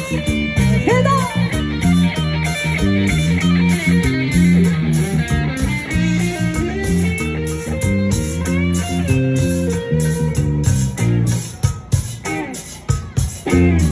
Thank mm -hmm. you.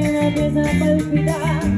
que la pieza palpita